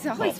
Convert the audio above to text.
小말@